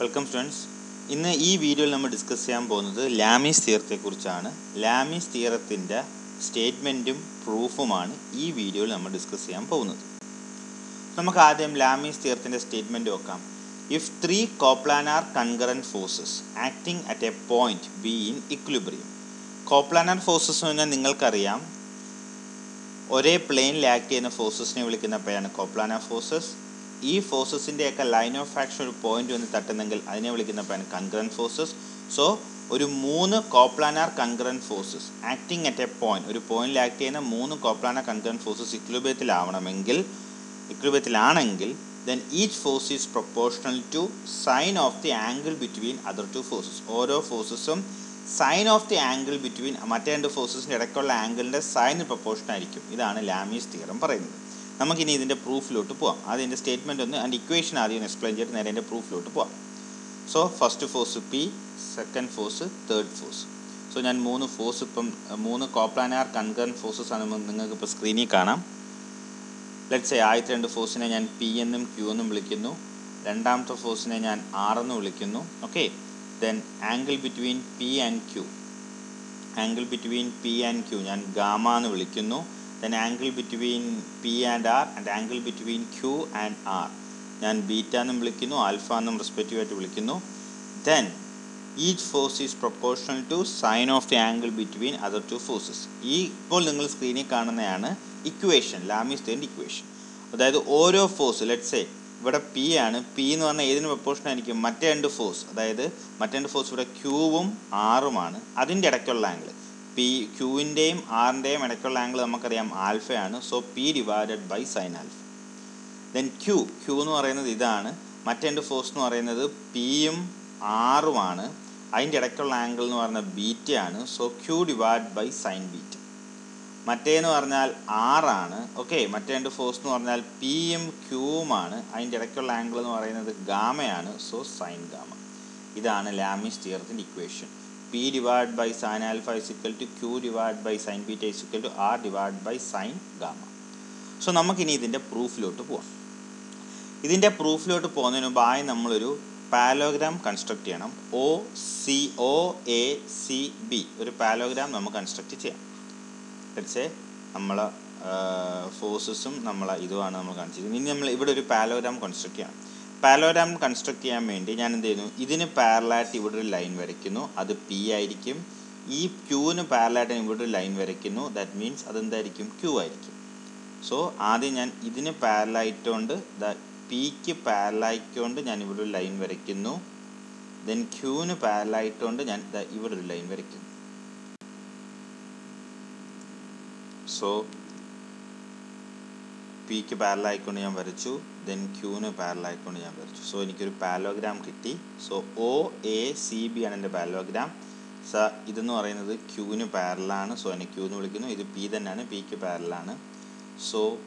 Welcome students ഇന്ന് ഈ വീഡിയോയിൽ നമ്മൾ ഡിസ്കസ് ചെയ്യാൻ പോകുന്നത് ലാമീസ് തിയറത്തെക്കുറിച്ചാണ് ലാമീസ് തിയറത്തിന്റെ സ്റ്റേറ്റ്മെന്റും പ്രൂഫുമാണ് ഈ വീഡിയോയിൽ നമ്മൾ ഡിസ്കസ് ചെയ്യാൻ പോകുന്നത്. നമുക്ക് ആദ്യം ലാമീസ് തിയറത്തിന്റെ സ്റ്റേറ്റ്മെന്റ് നോക്കാം. If three coplanar concurrent forces acting at a point B in equilibrium coplanar forces എന്ന് പറഞ്ഞാൽ നിങ്ങൾക്കറിയാം. ഒരേ പ്ലെയിനിൽ ആക്ട് ചെയ്യുന്ന ഫോഴ്സസിനെ വിളിക്കുന്ന പേരാണ് കോപ്ലാനാർ ഫോഴ്സസ് ഈ ഫോഴ്സസിന്റെയൊക്കെ ലൈൻ ഓഫ് ആക്ഷൻ ഒരു പോയിന്റ് വന്ന് തട്ടുന്നെങ്കിൽ അതിനെ വിളിക്കുന്ന പേരാണ് കൺക്രൻ ഫോഴ്സസ് സോ ഒരു മൂന്ന് coplanar concurrent forces acting at a point ഒരു പോയിന്റിൽ ആക്ട് ചെയ്യുന്ന മൂന്ന് കോപ്ലാനാർ കൺക്രൻ ഫോഴ്സസ് ഇക്വിലിബ്രിയത്തിലാവണമെങ്കിൽ ഇക്വിലിബ്രിയത്തിലാണെങ്കിൽ then each force is proportional to sine of the angle between other two forces ഓരോ ഫോഴ്സസും sine of the angle between മറ്റേ രണ്ട് ഫോഴ്സസിന്റെ ഇടയ്ക്കുള്ള ആംഗിളിന്റെ സൈൻ പ്രൊപ്പോർഷൻ ആയിരിക്കും. ഇതാണ് ലാമീസ് തിയറം പറയുന്നത്. നമുക്കിനി ഇതിന്റെ പ്രൂഫിലോട്ട് പോവാം. ആദ്യം എന്റെ സ്റ്റേറ്റ്മെന്റ് ഒന്ന് അതിന്റെ ഇക്വേഷൻ ആദ്യം ഒന്ന് എക്സ്പ്ലെയിൻ ചെയ്തിട്ട് നേരെ എന്റെ പ്രൂഫിലോട്ട് പോവാം. So first force P second force third force so ഞാൻ മൂന്ന് ഫോഴ്സ് ഇപ്പം മൂന്ന് കോപ്ലാനാർ കൺകറൻ ഫോഴ്സസ് ആണ് നിങ്ങൾക്ക് ഇപ്പോൾ സ്ക്രീനിൽ കാണാം. ലെറ്റ്സ് എ ആദ്യത്തെ രണ്ട് ഫോഴ്സിനെ ഞാൻ പി എന്നും ക്യൂ എന്നും വിളിക്കുന്നു. രണ്ടാമത്തെ ഫോഴ്സിനെ ഞാൻ ആർ എന്ന് വിളിക്കുന്നു. Okay then angle between P and Q angle between P and Q ഞാൻ ഗാമ എന്ന് വിളിക്കുന്നു. Then angle between P and R and angle between Q and R ഞാൻ ബീറ്റ എന്നും വിളിക്കുന്നു ആൽഫ എന്നും റെസ്പെക്റ്റീവ് ആയിട്ട് വിളിക്കുന്നു. Then each force is proportional to sine of the angle between other two forces ഈ ഇപ്പോൾ നിങ്ങൾ സ്ക്രീനിൽ കാണുന്നതാണ് ഇക്വേഷൻ ലാമീസ് തേന്റെ ഇക്വേഷൻ അതായത് ഓരോ ഫോഴ്സ് ലെറ്റ് സേ ഇവിടെ പി ആണ്. പി എന്ന് പറഞ്ഞാൽ ഏതിന് പ്രപ്പോർഷൻ ആയിരിക്കും? മറ്റേ രണ്ട് ഫോഴ്സ് അതായത് മറ്റേ രണ്ട് ഫോഴ്സ് ഇവിടെ ക്യൂവും ആറുമാണ് അതിന്റെ ഇടയ്ക്കുള്ള ആംഗിൾ പി ക്യൂവിന്റെയും ആറിന്റെയും ഇടയ്ക്കുള്ള ആംഗിൾ നമുക്കറിയാം ആൽഫയാണ്. So P divided by sine alpha then Q Q എന്ന് പറയുന്നത് ഇതാണ്. മറ്റേ ഫോഴ്സ് എന്ന് പറയുന്നത് പിയും ആറുമാണ് അതിന്റെ ഇടയ്ക്കുള്ള ആംഗിൾ എന്ന് പറയുന്നത് ബീറ്റയാണ് so Q divide by sine beta മറ്റേന്ന് പറഞ്ഞാൽ ആറാണ് ഓക്കെ മറ്റേ രണ്ട് ഫോഴ്സ് എന്ന് പറഞ്ഞാൽ പിയും ക്യൂവുമാണ് അതിന്റെ ഇടയ്ക്കുള്ള ആംഗിൾ എന്ന് പറയുന്നത് ഗാമയാണ്. So sine gamma. ഇതാണ് Lami's തിയറത്തിന്റെ equation P divide by sine alpha is equal to Q divide by sine beta is equal to R divide by sine gamma so നമുക്കിനി ഇതിന്റെ പ്രൂഫിലോട്ട് പോവാം. ഇതിന്റെ പ്രൂഫിലോട്ട് പോകുന്നതിന് മുമ്പ് ആയി നമ്മളൊരു പാലോഗ്രാം കൺസ്ട്രക്ട് ചെയ്യണം. O C O A C B ഒരു പാലോഗ്രാം നമുക്ക് കൺസ്ട്രക്ട് ചെയ്യാം. ലെറ്റ്സ് നമ്മൾ ഫോഴ്സസും നമ്മൾ ഇതുമാണ് നമ്മൾ കാണിച്ചിരിക്കുന്നത് ഇനി നമ്മൾ ഇവിടെ ഒരു പാലോഗ്രാം കൺസ്ട്രക്ട് ചെയ്യണം. പാലോഗ്രാം കൺസ്ട്രക്ട് ചെയ്യാൻ വേണ്ടി ഞാൻ എന്ത് ചെയ്യുന്നു ഇതിന് പാരലായിട്ട് ഇവിടെ ഒരു ലൈൻ വരയ്ക്കുന്നു. അത് പി ആയിരിക്കും. ഈ ക്യൂവിന് പാരലായിട്ട് ഇവിടെ ഒരു ലൈൻ വരയ്ക്കുന്നു. ദാറ്റ് മീൻസ് അതെന്തായിരിക്കും? ക്യൂ ആയിരിക്കും. സോ ആദ്യം ഞാൻ ഇതിന് പാരലായിട്ടുകൊണ്ട് പിക്ക് പാരലായിക്കൊണ്ട് ഞാൻ ഇവിടെ ഒരു ലൈൻ വരയ്ക്കുന്നു. ദെൻ ക്യൂവിന് പാരലായിട്ടുകൊണ്ട് ഞാൻ ഇവിടെ ഒരു ലൈൻ വരയ്ക്കുന്നു. സോ പിക്ക് പാരലായിക്കൊണ്ട് ഞാൻ വരച്ചു. ദെൻ ക്യൂവിന് പാരലായിക്കൊണ്ട് ഞാൻ വരച്ചു. സോ എനിക്കൊരു പാലോഗ്രാം കിട്ടി. So O A C B ആണ് എന്റെ പാലോഗ്രാം സ ഇതെന്ന് പറയുന്നത് ക്യൂവിന് പാരലാണ് സോ എന്നെ ക്യൂ എന്ന് വിളിക്കുന്നു. ഇത് പി തന്നെയാണ്. പിക്ക് പാരലാണ് സോ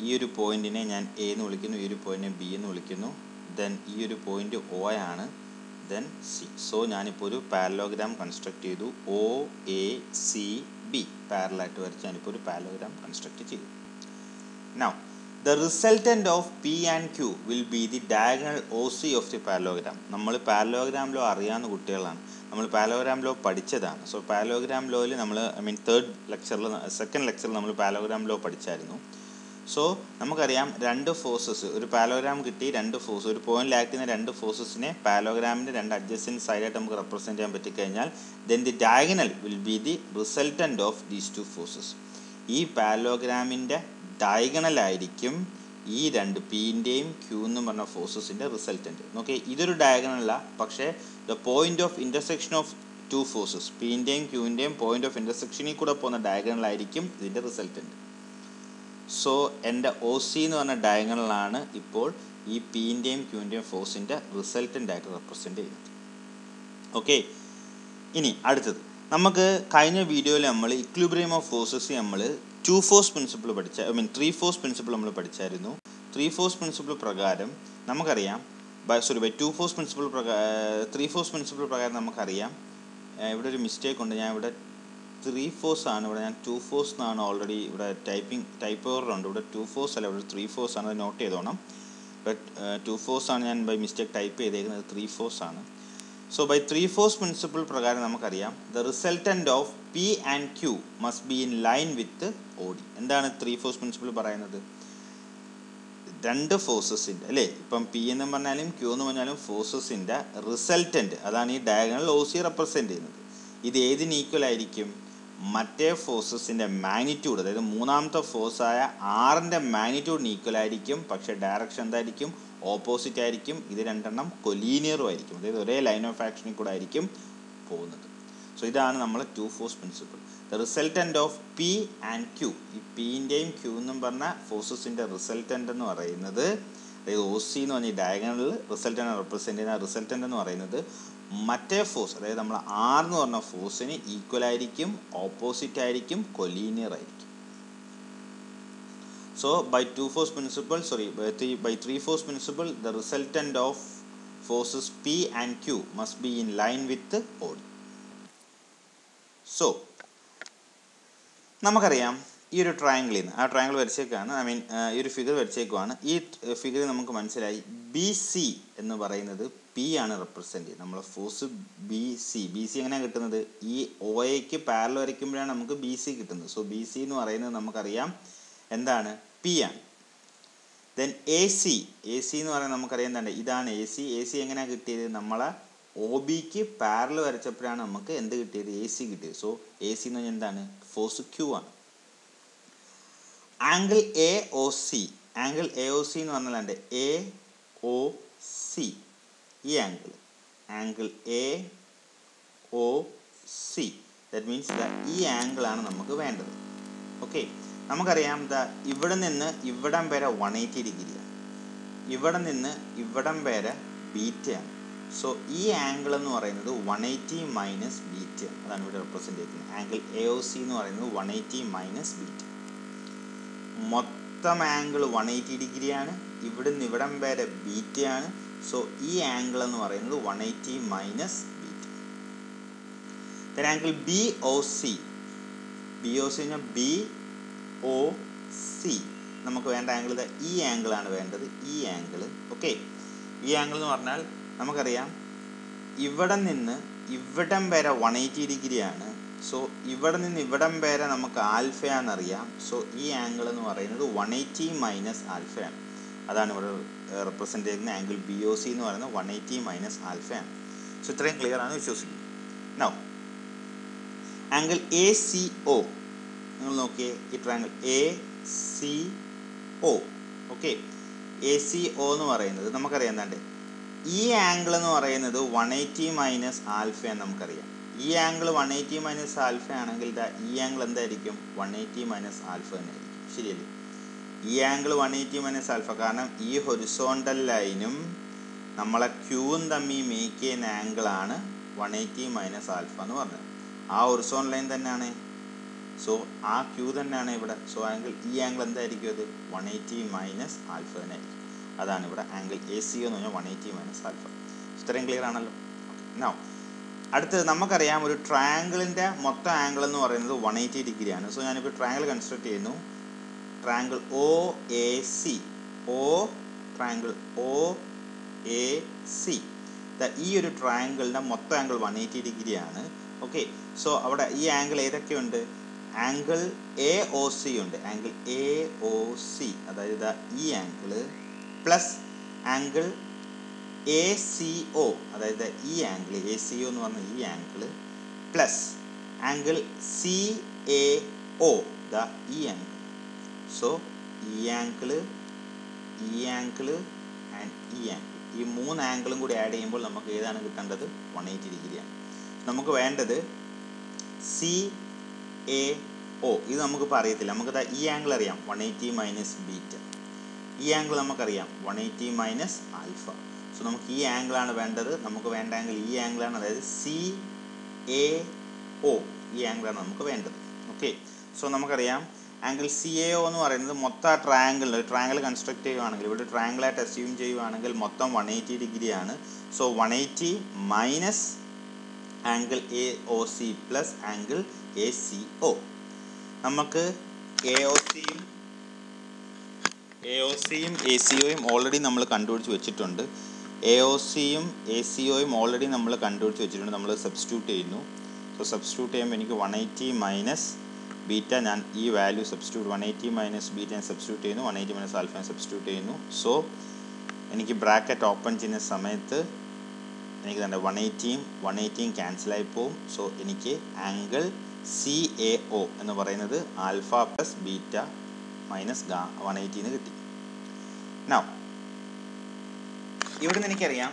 ഈ ഒരു പോയിന്റിനെ ഞാൻ എ എന്ന് വിളിക്കുന്നു. ഈ ഒരു പോയിന്റിനെ ബി എന്ന് വിളിക്കുന്നു. ദെൻ ഈ ഒരു പോയിന്റ് ഒ ആണ്. ദെൻ സി സോ ഞാനിപ്പോൾ ഒരു പാരലോഗ്രാം കൺസ്ട്രക്ട് ചെയ്തു. ഒ എ സി ബി പാരലായിട്ട് വരച്ച് ഞാനിപ്പോൾ ഒരു പാരലോഗ്രാം കൺസ്ട്രക്ട് ചെയ്തു. Now the resultant of P and Q will be the diagonal OC of the parallelogram. നമ്മൾ പാരലോഗ്രാം ലോ അറിയാവുന്ന കുട്ടികളാണ്. നമ്മൾ പാലോഗ്രാം ലോ പഠിച്ചതാണ്. സോ പാലോഗ്രാം ലോയിൽ നമ്മൾ ഐ മീൻ തേർഡ് ലെക്ചറിൽ സെക്കൻഡ് ലെക്ചറിൽ നമ്മൾ പാലോഗ്രാം ലോ പഠിച്ചായിരുന്നു. സോ നമുക്കറിയാം രണ്ട് ഫോഴ്സസ് ഒരു പാലോഗ്രാം കിട്ടി രണ്ട് ഫോഴ്സ് ഒരു പോയിന്റിൽ ആക്ട് ചെയ്യുന്ന രണ്ട് ഫോഴ്സസിനെ പാലോഗ്രാമിന്റെ രണ്ട് അഡ്ജസ്റ്റന്റ് സൈഡായിട്ട് നമുക്ക് റെപ്രസെന്റ് ചെയ്യാൻ പറ്റിക്കഴിഞ്ഞാൽ then the diagonal will be the resultant of these two forces ഈ പാലോഗ്രാമിന്റെ ഡയഗണലായിരിക്കും ഈ രണ്ട് പിന്റെയും ക്യൂ എന്ന് പറഞ്ഞ ഫോഴ്സസിന്റെ റിസൾട്ടന്റ് നോക്കി ഇതൊരു അല്ല. പക്ഷേ the point of intersection of two forces പിന്റെയും ക്യൂവിന്റെയും പോയിന്റ് ഓഫ് ഇന്റർസെക്ഷനിൽ കൂടെ പോകുന്ന ഡയഗണലായിരിക്കും ഇതിന്റെ റിസൾട്ടന്റ് സോ എന്റെ ഒ സി എന്ന് പറഞ്ഞ ഡയഗണലാണ് ഇപ്പോൾ ഈ പിന്റെയും ക്യൂവിന്റെയും ഫോഴ്സിന്റെ റിസൾട്ടന്റ് ആയിട്ട് റെപ്രസെന്റ് ചെയ്യുന്നത്. ഓക്കെ ഇനി അടുത്തത്. നമുക്ക് കഴിഞ്ഞ വീഡിയോയിൽ നമ്മൾ ഇക്ലിബ്രിയം ഓഫ് ഫോഴ്സസ് നമ്മൾ ടു ഫോഴ്സ് പ്രിൻസിപ്പിൾ പഠിച്ച I mean three force principle നമ്മൾ പഠിച്ചായിരുന്നു. ത്രീ ഫോഴ്സ് പ്രിൻസിപ്പിൾ പ്രകാരം നമുക്കറിയാം by sorry by two force principle പ്രകാരം ത്രീ ഫോഴ്സ് പ്രിൻസിപ്പിൾ പ്രകാരം നമുക്കറിയാം ഇവിടെ ഒരു മിസ്റ്റേക്ക് ഉണ്ട്. ഞാൻ ഇവിടെ ത്രീ ഫോഴ്സ് ആണ്. ഇവിടെ ഞാൻ ടു ഫോഴ്സ് എന്നാണ് ഓൾറെഡി ഇവിടെ ടൈപ്പിംഗ് ടൈപ്പ് ഓർഡറുണ്ട് ഇവിടെ ടു ഫോഴ്സ് അല്ല ഇവിടെ ത്രീ ഫോഴ്സ് ആണ് നോട്ട് ചെയ്തോണം. ബട്ട് ടു ഫോഴ്സ് ആണ് ഞാൻ ബൈ മിസ്റ്റേക്ക് ടൈപ്പ് ചെയ്തേക്കുന്നത്. ത്രീ ഫോഴ്സ് ആണ്. So by three force principle പ്രകാരം നമുക്കറിയാം the resultant of P and Q must be in line with O D എന്താണ് ത്രീ ഫോഴ്സ് പ്രിൻസിപ്പിൾ പറയുന്നത്? രണ്ട് ഫോഴ്സസിന്റെ അല്ലേ? ഇപ്പം പി എന്ന് പറഞ്ഞാലും ക്യൂ എന്ന് പറഞ്ഞാലും ഫോഴ്സസിന്റെ റിസൾട്ടന്റ് അതാണ് ഈ ഡയഗണൽ ഒ സി റെപ്രസെന്റ് ചെയ്യുന്നത്. ഇത് ഏതിന് ഈക്വൽ ആയിരിക്കും? മറ്റേ ഫോഴ്സസിന്റെ മാഗ്നിറ്റ്യൂഡ് അതായത് മൂന്നാമത്തെ ഫോഴ്സായ ആറിന്റെ മാഗ്നിറ്റ്യൂഡിന് ഈക്വൽ ആയിരിക്കും. പക്ഷേ ഡയറക്ഷൻ എന്തായിരിക്കും? ഓപ്പോസിറ്റ് ആയിരിക്കും. ഇത് രണ്ടെണ്ണം കൊലീനിയറും ആയിരിക്കും. അതായത് ഒരേ ലൈൻ ഓഫ് ആക്ഷനിൽ കൂടെ ആയിരിക്കും പോകുന്നത്. സോ ഇതാണ് നമ്മൾ two force principle the resultant of P and Q ഈ പിന്റെയും ക്യൂ എന്നും പറഞ്ഞ ഫോഴ്സസിന്റെ റിസൾട്ടന്റ് എന്ന് പറയുന്നത് അതായത് ഒ സി എന്ന് പറഞ്ഞ ഡയഗണലിൽ റിസൾട്ടന്റ് റെപ്രസെന്റ് ചെയ്യുന്ന റിസൾട്ടന്റ് എന്ന് പറയുന്നത് മറ്റേ ഫോഴ്സ് അതായത് നമ്മൾ ആർ എന്ന് പറഞ്ഞ ഫോഴ്സിന് ഈക്വൽ ആയിരിക്കും ഓപ്പോസിറ്റ് ആയിരിക്കും കൊലീനിയർ ആയിരിക്കും. So by two force principle sorry by three force principle the resultant of forces P and Q must be in line with O D so നമുക്കറിയാം ഈ ഒരു ട്രയാങ്കിളിൽ നിന്ന് ആ ട്രയാങ്കിൾ വരച്ചേക്കാണ് ഐ മീൻ ഈ ഒരു ഫിഗർ വരച്ചേക്കുവാണ്. ഈ ഫിഗറിൽ നമുക്ക് മനസ്സിലായി ബി സി എന്ന് പറയുന്നത് പി ആണ് റെപ്രസെന്റ് ചെയ്യുന്നത്. നമ്മളെ force B C B C എങ്ങനെയാണ് കിട്ടുന്നത്? ഈ ഒ എക്ക് പാരൽ വരയ്ക്കുമ്പോഴാണ് നമുക്ക് ബി സി കിട്ടുന്നത്. സോ ബി സി എന്ന് പറയുന്നത് നമുക്കറിയാം എന്താണ്? പി ആണ്. Then A C A C എന്ന് പറയുന്നത് നമുക്കറിയാം എന്താണ്? ഇതാണ് എ സി എ സി എങ്ങനെയാണ് കിട്ടിയത്? നമ്മളെ ഒ ബിക്ക് പാരൽ വരച്ചപ്പോഴാണ് നമുക്ക് എന്ത് കിട്ടിയത്? എ സി കിട്ടിയത്. സോ എ സി എന്ന് പറഞ്ഞാൽ എന്താണ്? ഫോഴ്സ് ക്യൂ ആണ്. Angle A O C angle A O C എന്ന് പറഞ്ഞാൽ എ ഒ സി ഈ angle angle A O C that means the ഈ ആംഗിളാണ് നമുക്ക് വേണ്ടത്. ഓക്കെ നമുക്കറിയാം ദ ഇവിടെ നിന്ന് ഇവിടം വരെ വൺ എയ്റ്റി ഡിഗ്രിയാണ്. ഇവിടെ നിന്ന് ഇവിടം വരെ ബീറ്റയാണ്. സോ ഈ ആംഗിൾ എന്ന് പറയുന്നത് വൺ എയ്റ്റി മൈനസ് ബീറ്റ് അതാണ് ഇവിടെ റെപ്രസെന്റ് ചെയ്യുന്നത് ആംഗിൾ എ ഒ സി എന്ന് പറയുന്നത് വൺ എയ്റ്റി മൈനസ് ബീറ്റ് മൊത്തം ആംഗിൾ വൺ എയ്റ്റി ഡിഗ്രിയാണ്. ഇവിടുന്ന് ഇവിടം വരെ ബീറ്റ് ആണ് സോ ഈ ആംഗിൾ എന്ന് പറയുന്നത് one eighty minus beta angle B O C B O C കഴിഞ്ഞാൽ ബി ഒ സി നമുക്ക് വേണ്ട ആംഗിൾ ഈ ആണ് വേണ്ടത്. ഈ ആംഗിൾ ഓക്കെ ഈ ആംഗിൾ എന്ന് പറഞ്ഞാൽ നമുക്കറിയാം. ഇവിടെ നിന്ന് ഇവിടം വരെ വൺ എയ്റ്റി ഡിഗ്രിയാണ് സോ ഇവിടെ നിന്ന് ഇവിടം വരെ നമുക്ക് ആൽഫയാണെന്നറിയാം സോ ഈ ആംഗിൾ എന്ന് പറയുന്നത് വൺ എയ്റ്റി മൈനസ് ആൽഫയാണ്. അതാണ് ഇവിടെ റെപ്രസെന്റ് ചെയ്യുന്ന ആംഗിൾ ബി ഒ സി എന്ന് പറയുന്നത് വൺ എയ്റ്റി മൈനസ് ആൽഫയാണ്. സോ ഇത്രയും ക്ലിയർ ആണ് വിശ്വസിക്കുന്നത്. Now angle A C O നിങ്ങൾ നോക്കിയേ ഈ triangle A C O okay A C O എന്ന് പറയുന്നത് നമുക്കറിയാം എന്താണ്ട്? ഈ ആംഗിൾ എന്ന് പറയുന്നത് വൺ എയ്റ്റി മൈനസ് ആൽഫ എന്ന് നമുക്കറിയാം. ഈ angle one eighty minus alpha ആണെങ്കിൽ ഈ ആംഗിൾ എന്തായിരിക്കും? വൺ എയ്റ്റി മൈനസ് ആൽഫ തന്നെയായിരിക്കും ശരിയല്ലേ? ഈ angle one eighty minus alpha കാരണം ഈ ഹൊറിസോണ്ടൽ ലൈനും നമ്മളെ ക്യൂവും തമ്മിൽ മേക്ക് ചെയ്യുന്ന ആംഗിളാണ് വൺ എയ്റ്റി മൈനസ് ആൽഫ എന്ന് പറഞ്ഞത്. ആ ഒറിസോൺ ലൈൻ തന്നെയാണ്. സോ ആ ക്യൂ തന്നെയാണ് ഇവിടെ. സോ ആംഗിൾ ഈ ആംഗിൾ എന്തായിരിക്കും അത്? വൺ എയ്റ്റി മൈനസ് ആൽഫ തന്നെ ആയിരിക്കും. അതാണ് ഇവിടെ ആംഗിൾ എ സി എന്ന് പറഞ്ഞാൽ വൺ എയ്റ്റി മൈനസ് ആൽഫ ഇത്രയും ക്ലിയർ ആണല്ലോ? നോ അടുത്തത് നമുക്കറിയാം ഒരു ട്രയാങ്കിളിന്റെ മൊത്തം ആംഗിൾ എന്ന് പറയുന്നത് വൺ എയ്റ്റി ഡിഗ്രിയാണ് സോ ഞാനിപ്പോൾ ട്രയാങ്കിൾ കൺസ്ട്രക്ട് ചെയ്യുന്നു. Triangle O A C O triangle O A C ഈ ഒരു ട്രയാങ്കിളിന്റെ മൊത്തം ആംഗിൾ വൺ എയ്റ്റി ഡിഗ്രിയാണ് ഓക്കെ സോ അവിടെ ഈ ആംഗിൾ ഏതൊക്കെയുണ്ട്? ആംഗിൾ എ ഒ സി ഉണ്ട്. ആംഗിൾ എ ഒ സി അതായത് ഈ angle plus angle A C O അതായത് ഈ ആംഗിൾ എ സി ഒ എന്ന് പറഞ്ഞ ഈ angle plus angle C A O the ഈ ആംഗിൾ സോ ഈ ആംഗിൾ ഈ ആംഗിൾ ആൻഡ് ഈ ആംഗിൾ ഈ മൂന്ന് ആംഗിളും കൂടി ആഡ് ചെയ്യുമ്പോൾ നമുക്ക് ഏതാണ് കിട്ടേണ്ടത്? വൺ എയ്റ്റി ഡിഗ്രിയാണ് നമുക്ക് വേണ്ടത് സി എ ഒ ഇത് നമുക്കിപ്പോൾ അറിയത്തില്ല. നമുക്ക് ഈ ആംഗിൾ അറിയാം. വൺ എയ്റ്റി മൈനസ് ബീറ്റ ഈ ആംഗിൾ നമുക്കറിയാം. One eighty minus alpha so നമുക്ക് ഈ ആംഗിളാണ് വേണ്ടത്. നമുക്ക് വേണ്ട ആംഗിൾ ഈ ആംഗിളാണ് അതായത് സി എ ഒ ഈ ആംഗിളാണ് നമുക്ക് വേണ്ടത്. ഓക്കെ സോ നമുക്കറിയാം. ആംഗിൾ സി എ ഒ എന്ന് പറയുന്നത് മൊത്തം ആ ട്രയാങ്കിളിൽ ഒരു കൺസ്ട്രക്ട് ചെയ്യുവാണെങ്കിൽ ഇവിടെ ട്രയാങ്കിളായിട്ട് അസ്യൂം ചെയ്യുവാണെങ്കിൽ മൊത്തം വൺ എയ്റ്റി ഡിഗ്രിയാണ് so one eighty minus angle A O C plus angle A C O നമുക്ക് എ ഒ സിയും എ ഒ സിയും എ സി ഒയും ഓൾറെഡി നമ്മൾ കണ്ടുപിടിച്ച് വെച്ചിട്ടുണ്ട്. എ ഒ സിയും എ സി ഒയും ഓൾറെഡി നമ്മൾ കണ്ടുപിടിച്ച് വെച്ചിട്ടുണ്ട്. നമ്മൾ സബ്സ്റ്റിറ്റ്യൂട്ട് ചെയ്യുന്നു. സോ സബ്സ്റ്റിറ്റ്യൂട്ട് ചെയ്യുമ്പോൾ എനിക്ക് വൺ എയ്റ്റി മൈനസ് ബീറ്റ ഞാൻ ഈ value substitute one eighty minus beta ഞാൻ സബ്സ്റ്റിറ്റ്യൂട്ട് ചെയ്യുന്നു. വൺ എയ്റ്റി മൈനസ് ആൽഫ ഞാൻ സബ്സ്റ്റിറ്റ്യൂട്ട് ചെയ്യുന്നു. സോ എനിക്ക് ബ്രാക്കറ്റ് ഓപ്പൺ ചെയ്യുന്ന സമയത്ത് എനിക്ക് തന്നെ വൺ എയ്റ്റിയും വൺ എയ്റ്റിയും ക്യാൻസലായി പോവും. സോ എനിക്ക് ആംഗിൾ സി എ ഒ എന്ന് പറയുന്നത് ആൽഫ പ്ലസ് ബീറ്റ മൈനസ് ഗാ വൺ എയ്റ്റിന്ന് കിട്ടി. നൗ ഇവിടുന്ന് എനിക്കറിയാം.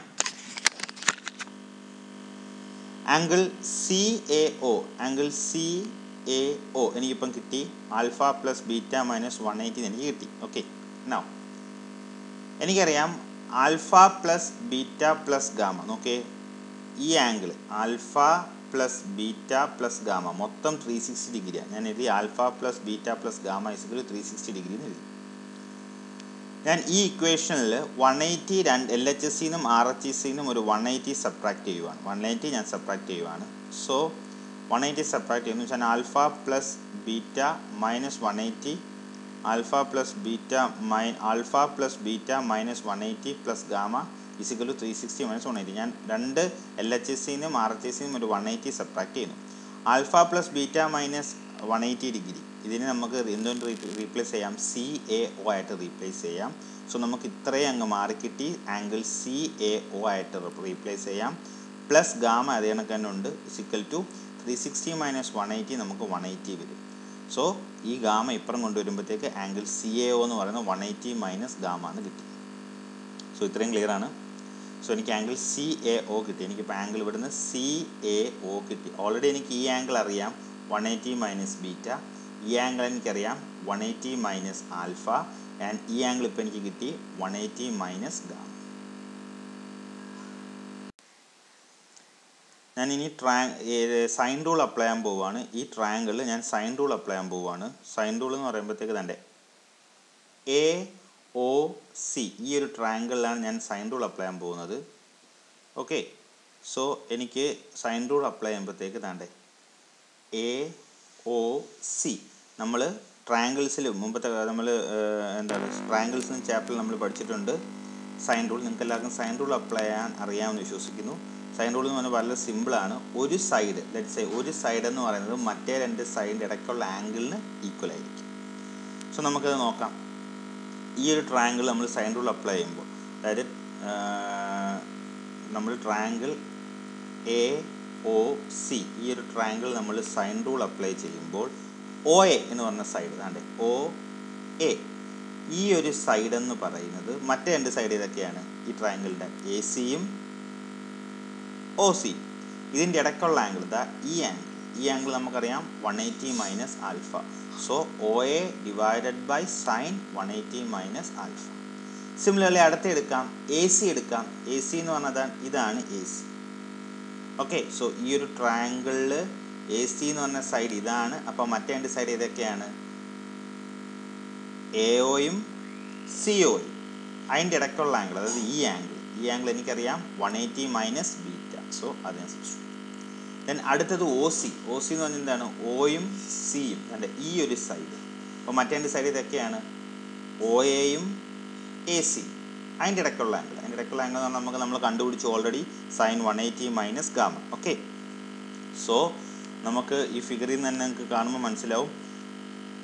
Angle C A O angle C A O എനിക്കിപ്പം കിട്ടി. Alpha plus beta minus one eighty എനിക്ക് കിട്ടി. ഓക്കെ നൗ എനിക്കറിയാം alpha plus beta plus gamma നോക്കേ ഈ angle alpha plus beta plus gamma മൊത്തം ത്രീ സിക്സ്റ്റി ഡിഗ്രിയാണ് ഞാൻ എഴുതി alpha plus beta plus gamma is equal three sixty degree എന്ന് എഴുതി. ഞാൻ ഈ ഇക്വേഷനിൽ വൺ എയ്റ്റി രണ്ട് എൽ എച്ച് എസ് സിന്നും ആർ എച്ച് എസ് സിന്നും ഒരു വൺ എയ്റ്റി സബ്ട്രാക്ട് ചെയ്യുവാണ്. വൺ എയ്റ്റി ഞാൻ സബ്ട്രാക്ട് ചെയ്യുവാണ്. സോ വൺ എയ്റ്റി സബ്ട്രാക്ട് ചെയ്യുന്നു. വെച്ചാൽ alpha plus beta minus one eighty alpha plus beta my alpha plus beta minus one eighty plus gamma is equal three sixty minus one eighty ഞാൻ രണ്ട് L H S സിന്നും R H S സിന്നും ഒരു one eighty subtract ചെയ്യുന്നു. Alpha plus beta minus one eighty degree ഇതിനെ നമുക്ക് എന്തുകൊണ്ട് replace ചെയ്യാം? സി എ ഒ ആയിട്ട് റീപ്ലേസ് ചെയ്യാം. സോ നമുക്ക് ഇത്രയും അങ്ങ് മാറിക്കിട്ടി ആംഗിൾ സി എ ഒ ആയിട്ട് റീപ്ലേസ് ചെയ്യാം. പ്ലസ് ഗാമ അതേ കണക്ക് തന്നെ ഉണ്ട് is equal to three sixty minus one eighty നമുക്ക് വൺ എയ്റ്റി വരും. സോ ഈ ഗാമ ഇപ്പുറം കൊണ്ടുവരുമ്പോഴത്തേക്ക് ആംഗിൾ സി എ ഒ എന്ന് പറയുന്നത് വൺ എയ്റ്റി മൈനസ് ഗാമ എന്ന് കിട്ടി സോ ഇത്രയും ക്ലിയർ ആണ്. സോ എനിക്ക് ആംഗിൾ സി എ ഒ കിട്ടി. എനിക്കിപ്പോൾ ആംഗിൾ ഇവിടുന്ന് സി എ ഒ കിട്ടി. ഓൾറെഡി എനിക്ക് ഈ ആംഗിൾ അറിയാം. വൺ എയ്റ്റി മൈനസ് ബീറ്റ ഈ ആംഗിൾ എനിക്കറിയാം. One eighty minus alpha and ഈ ആംഗിൾ ഇപ്പോൾ എനിക്ക് കിട്ടി. വൺ എയ്റ്റി മൈനസ് ഗാമ ഞാൻ ഇനി ട്രാ സൈൻ റൂൾ അപ്ലൈ ചെയ്യാൻ പോവുകയാണ് ഈ ട്രയാങ്കിളിൽ ഞാൻ സൈൻ റൂൾ അപ്ലൈ ചെയ്യാൻ പോവുകയാണ് സൈൻ റൂൾ എന്ന് പറയുമ്പോഴത്തേക്ക് തന്റെ എ ഒ സി ഈ ഒരു ട്രയാങ്കിളിലാണ് ഞാൻ സൈൻ റൂൾ അപ്ലൈ ചെയ്യാൻ പോകുന്നത്. ഓക്കെ സോ എനിക്ക് സൈൻ റൂൾ അപ്ലൈ ചെയ്യുമ്പോഴത്തേക്ക് താണ്ടേ എ ഒ സി നമ്മൾ ട്രയാങ്കിൾസിൽ മുമ്പത്തെ നമ്മൾ എന്താണ് ട്രയാങ്കിൾസ് ചാപ്റ്ററിൽ നമ്മൾ പഠിച്ചിട്ടുണ്ട്. സൈൻ റൂൾ നിങ്ങൾക്ക് എല്ലാവർക്കും സൈൻ റൂൾ അപ്ലൈ ചെയ്യാൻ അറിയാമെന്ന് വിശ്വസിക്കുന്നു. സൈൻ റൂൾ എന്ന് പറഞ്ഞാൽ വളരെ സിമ്പിളാണ് ഒരു സൈഡ് ലെറ്റ് സൈ ഒരു സൈഡ് എന്ന് പറയുന്നത് മറ്റേ രണ്ട് സൈഡിന്റെ ഇടയ്ക്കുള്ള ആംഗിളിന് ഈക്വൽ ആയിരിക്കും. സോ നമുക്കത് നോക്കാം. ഈ ഒരു ട്രയാങ്കിൾ നമ്മൾ സൈൻ റൂൾ അപ്ലൈ ചെയ്യുമ്പോൾ അതായത് നമ്മൾ ട്രയാങ്കിൾ എ ഒ സി ഈ ഒരു ട്രയാങ്കിൾ നമ്മൾ സൈൻ റൂൾ അപ്ലൈ ചെയ്യുമ്പോൾ ഒ എ എന്ന് പറഞ്ഞ സൈഡ് അതാണ്ട് ഒ എ ഈ ഒരു സൈഡ് എന്ന് പറയുന്നത് മറ്റേ രണ്ട് സൈഡ് ഏതൊക്കെയാണ്? ഈ ട്രയാങ്കിളിന്റെ എ സിയും ഒ സി ഇതിന്റെ ഇടയ്ക്കുള്ള ആംഗിൾ ഇതാ ഈ ആംഗിൾ ഈ ആംഗിൾ നമുക്കറിയാം one eighty minus alpha so O A divided by sine one eighty minus alpha similarly അടുത്ത എടുക്കാം. എ സി എടുക്കാം. എ സി എന്ന് പറഞ്ഞതാണ് ഇതാണ് എ സി ഓക്കെ സോ ഈ ഒരു ട്രയാങ്കിളിൽ എ സി എന്ന് പറഞ്ഞ സൈഡ് ഇതാണ്. അപ്പോൾ മറ്റേ രണ്ട് സൈഡ് ഏതൊക്കെയാണ്? എ ഒയും സി ഒയും അതിന്റെ ഇടയ്ക്കുള്ള ആംഗിൾ അതായത് ഈ ആംഗിൾ ഈ ആംഗിൾ എനിക്കറിയാം one eighty minus beta so അത് ഞാൻ സബ്സ്റ്റിറ്റ്യൂട്ട് ദെൻ അടുത്തത് ഒ സി ഒ സി എന്ന് പറഞ്ഞാൽ എന്താണ്? ഒയും സിയും അതെ ഈ ഒരു സൈഡ് അപ്പോൾ മറ്റേ രണ്ട് സൈഡ് ഇതൊക്കെയാണ് ഒ എയും എ സി അതിന്റെ ഇടയ്ക്കുള്ള ആംഗിൾ അതിന്റെ ഇടയ്ക്കുള്ള ആംഗിൾ പറഞ്ഞാൽ നമുക്ക് നമ്മൾ കണ്ടുപിടിച്ചു already sine one eighty minus gamma okay so നമുക്ക് ഈ ഫിഗറിൽ നിന്ന് തന്നെ നിങ്ങൾക്ക് കാണുമ്പോൾ മനസ്സിലാവും.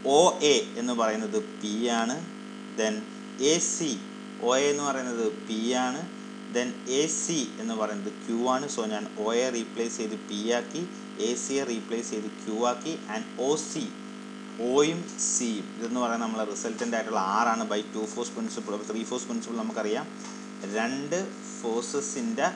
ഒ എ എന്ന് പറയുന്നത് പി ആണ്. Then A C O A എന്ന് പറയുന്നത് പി ആണ്. ദെൻ എ സി എന്ന് പറയുന്നത് ക്യൂ ആണ്. സോ ഞാൻ ഒ എ റീപ്ലേസ് ചെയ്ത് പി ആക്കി എ സിയെ റീപ്ലേസ് ചെയ്ത് ക്യൂ ആക്കി ആൻഡ് ഒ സി ഒയും സിയും ഇതെന്ന് പറയുന്നത് നമ്മളെ റിസൾട്ടന്റ് ആയിട്ടുള്ള ആറാണ് by two force principle three force principle നമുക്കറിയാം. രണ്ട് ഫോഴ്സസിന്റെ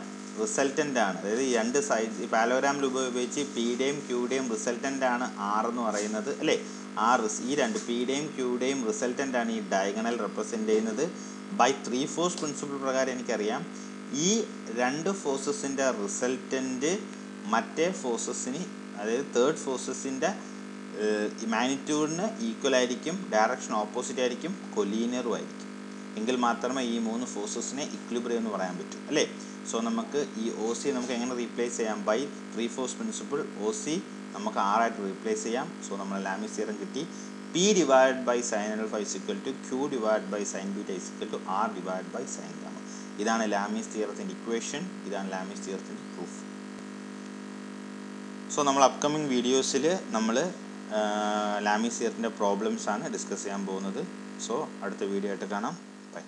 റിസൾട്ടന്റ് ആണ്. അതായത് രണ്ട് സൈഡ് ഈ പാലോഗ്രാമിൽ ഉപയോഗിച്ച് പിയുടെയും ക്യൂടെയും റിസൾട്ടന്റ് ആണ് ആർ എന്ന് പറയുന്നത് അല്ലേ? ആ റിസ് ഈ രണ്ട് പിയുടെയും ക്യൂടെയും റിസൾട്ടന്റ് ആണ് ഈ ഡയഗണൽ റെപ്രസെന്റ് ചെയ്യുന്നത്. ബൈ ത്രീ ഫോഴ്സ് പ്രിൻസിപ്പിൾ പ്രകാരം എനിക്കറിയാം. ഈ രണ്ട് ഫോഴ്സസിന്റെ റിസൾട്ടന്റ് മറ്റേ ഫോഴ്സസിന് അതായത് തേർഡ് ഫോഴ്സസിന്റെ മാഗ്നിറ്റ്യൂഡിന് ഈക്വൽ ആയിരിക്കും ഡയറക്ഷൻ ഓപ്പോസിറ്റ് ആയിരിക്കും കൊലീനിയറും ആയിരിക്കും. എങ്കിൽ മാത്രമേ ഈ മൂന്ന് ഫോഴ്സസിനെ ഇക്വിലിബ്രിയം എന്ന് പറയാൻ പറ്റൂ അല്ലേ? സോ നമുക്ക് ഈ ഒ സി നമുക്ക് എങ്ങനെ റീപ്ലേസ് ചെയ്യാം? By three force principle O C നമുക്ക് ആറായിട്ട് റീപ്ലേസ് ചെയ്യാം. സോ നമ്മൾ ലാമിസ് തിയറം കിട്ടി. P divide by sine L is equal to Q divide by sine beta is to R divide by sine gamma ഇതാണ് Lami's തിയറത്തിന്റെ equation ഇതാണ് Lami's തിയറത്തിന്റെ proof so നമ്മൾ അപ്കമിങ് വീഡിയോസിൽ നമ്മൾ ലാമീസ് തിയറത്തിന്റെ പ്രോബ്ലംസ് ആണ് ഡിസ്കസ് ചെയ്യാൻ പോകുന്നത്. സോ അടുത്ത വീഡിയോ ആയിട്ട് കാണാം. ബൈ